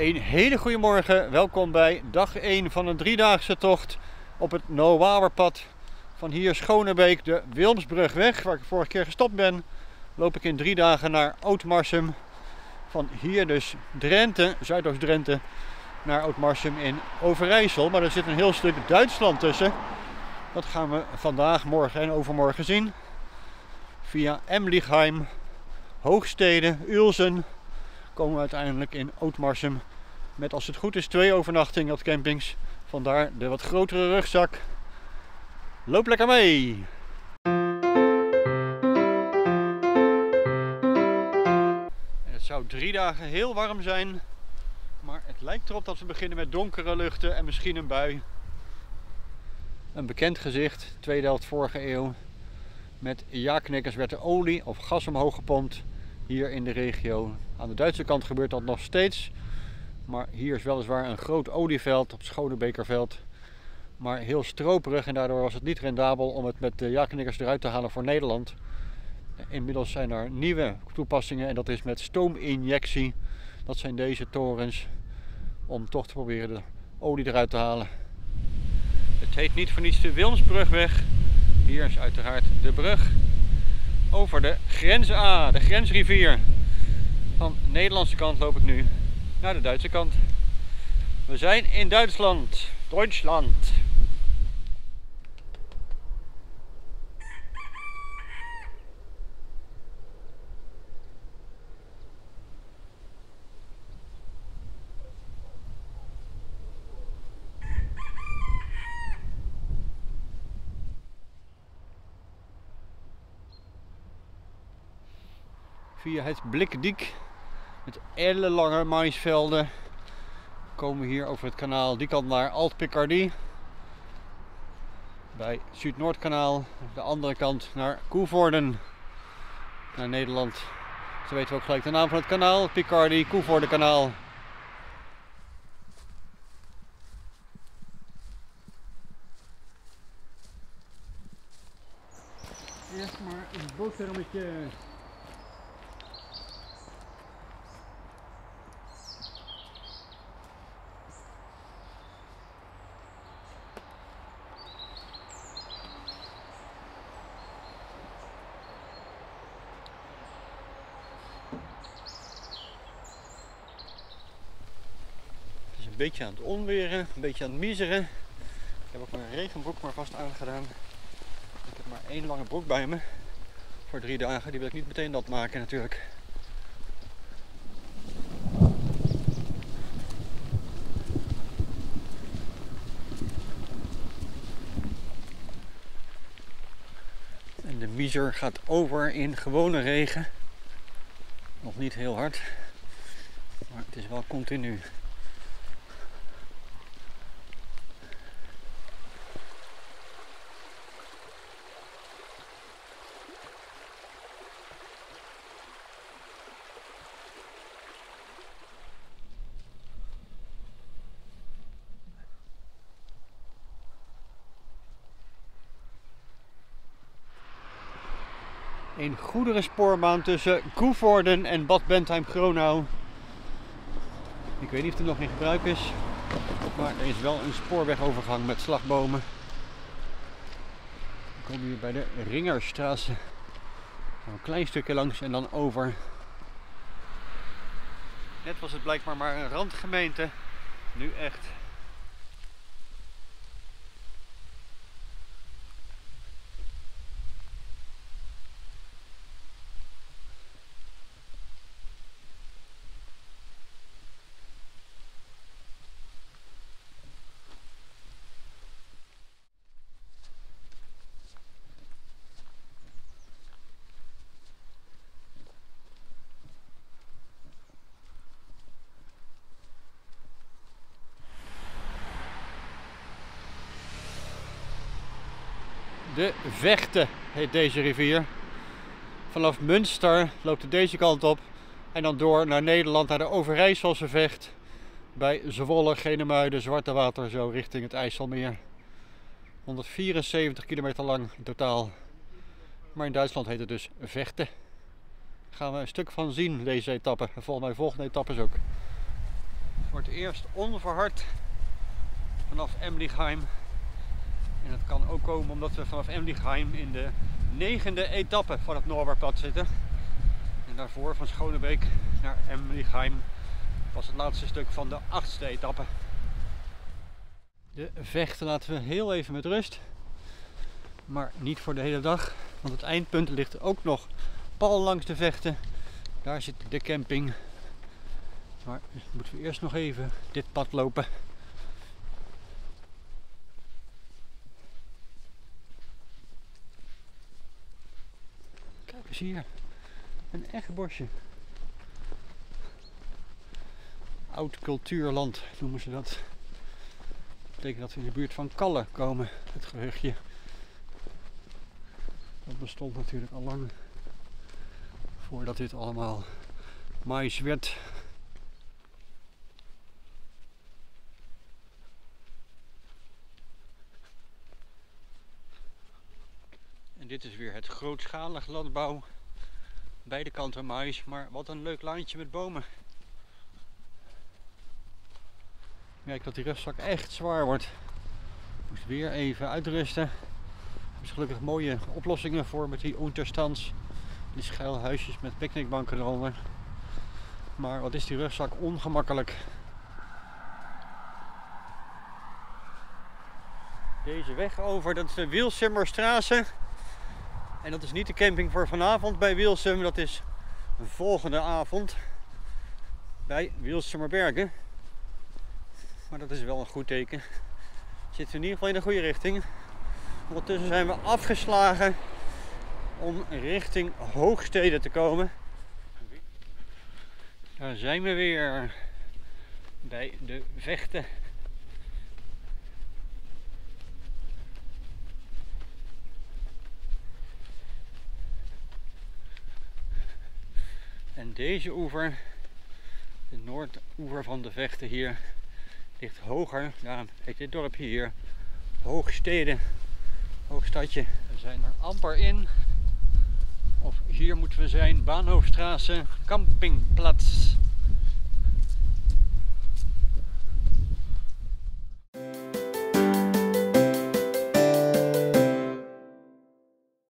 Een hele goede morgen. Welkom bij dag 1 van een driedaagse tocht op het Noawerpad. Van hier Schonebeek de Wilmsbrugweg, waar ik vorige keer gestopt ben, loop ik in drie dagen naar Oudmarsum. Van hier dus Drenthe, Zuidoost-Drenthe, naar Oudmarsum in Overijssel. Maar er zit een heel stuk Duitsland tussen. Dat gaan we vandaag, morgen en overmorgen zien. Via Emlichheim, Hoogstede, Ulsen komen we uiteindelijk in Oudmarsum. Met als het goed is twee overnachtingen op campings. Vandaar de wat grotere rugzak. Loop lekker mee! Het zou drie dagen heel warm zijn. Maar het lijkt erop dat we beginnen met donkere luchten en misschien een bui. Een bekend gezicht, tweede helft vorige eeuw. Met jaarknikkers werd er olie of gas omhoog gepompt hier in de regio. Aan de Duitse kant gebeurt dat nog steeds. Maar hier is weliswaar een groot olieveld op Schonebekerveld. Maar heel stroperig en daardoor was het niet rendabel om het met de jaarknikkers eruit te halen voor Nederland. Inmiddels zijn er nieuwe toepassingen en dat is met stoominjectie. Dat zijn deze torens om toch te proberen de olie eruit te halen. Het heet niet voor niets de Wilmsbrugweg. Hier is uiteraard de brug over de grens A, de grensrivier. Van de Nederlandse kant loop ik nu naar de Duitse kant. We zijn in Duitsland, Duitsland. Via het Blikdiek met ellenlange maisvelden komen we hier over het kanaal die kant naar Alt-Picardie. Bij Zuid-Noordkanaal, de andere kant naar Koevoorden, naar Nederland. Zo weten we ook gelijk de naam van het kanaal, Picardie, Koevoordenkanaal. Eerst maar een boterhammetje. Beetje aan het onweren, een beetje aan het miseren. Ik heb ook mijn regenbroek maar vast aangedaan. Ik heb maar één lange broek bij me voor drie dagen. Die wil ik niet meteen nat maken natuurlijk. En de miser gaat over in gewone regen. Nog niet heel hard, maar het is wel continu. Een goederenspoorbaan tussen Koevoorden en Bad Bentheim-Gronau. Ik weet niet of het nog in gebruik is, maar er is wel een spoorwegovergang met slagbomen. We komen hier bij de Ringerstraat. Een klein stukje langs en dan over. Net was het blijkbaar maar een randgemeente, nu echt De Vechten heet deze rivier. Vanaf Münster loopt het deze kant op en dan door naar Nederland, naar de Overijsselse Vecht. Bij Zwolle, Genemuiden, Zwarte Water, zo richting het IJsselmeer. 174 kilometer lang in totaal. Maar in Duitsland heet het dus Vechten. Gaan we een stuk van zien deze etappe. En volgens mij volgende etappes ook. het eerst onverhard vanaf Emlichheim. En dat kan ook komen omdat we vanaf Emlichheim in de negende etappe van het Noorderpad zitten. En daarvoor van Schonebeek naar Emlichheim was het laatste stuk van de achtste etappe. De vechten laten we heel even met rust. Maar niet voor de hele dag. Want het eindpunt ligt ook nog pal langs de vechten. Daar zit de camping. Maar moeten we eerst nog even dit pad lopen. Hier. Een echt bosje. Oud cultuurland noemen ze dat. Dat betekent dat we in de buurt van Kalle komen, het gehuchtje. Dat bestond natuurlijk al lang voordat dit allemaal mais werd. Dit is weer het grootschalig landbouw. Beide kanten mais, maar wat een leuk landje met bomen. Ik merk dat die rugzak echt zwaar wordt. Ik moest weer even uitrusten. Er is gelukkig mooie oplossingen voor met die unterstands. Die schuilhuisjes met picknickbanken eronder. Maar wat is die rugzak ongemakkelijk. Deze weg over, dat is de Wielsimmerstraße. En dat is niet de camping voor vanavond bij Wielsum, dat is een volgende avond bij Wielsumerbergen. Maar dat is wel een goed teken. Zitten we in ieder geval in de goede richting. Ondertussen zijn we afgeslagen om richting Hoogsteden te komen. Daar zijn we weer bij de vechten. Deze oever, de noordoever van de vechten hier, ligt hoger. Daarom heet dit dorpje hier Hoogsteden. Hoogstadje. We zijn er amper in. Of hier moeten we zijn, Bahnhofstraße, campingplaats.